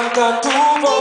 Canta tu voz.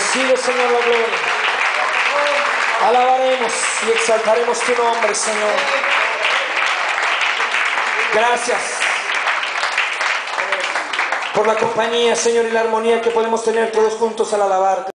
Recibe, Señor, la gloria. Alabaremos y exaltaremos tu nombre, Señor. Gracias por la compañía, Señor, y la armonía que podemos tener todos juntos al alabarte.